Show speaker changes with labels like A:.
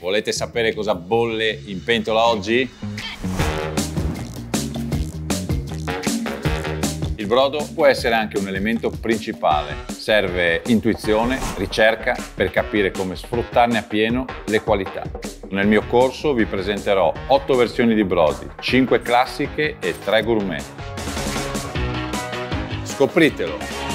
A: Volete sapere cosa bolle in pentola oggi? Il brodo può essere anche un elemento principale. Serve intuizione, ricerca per capire come sfruttarne a pieno le qualità. Nel mio corso vi presenterò 8 versioni di brodi, 5 classiche e 3 gourmet. Scopritelo!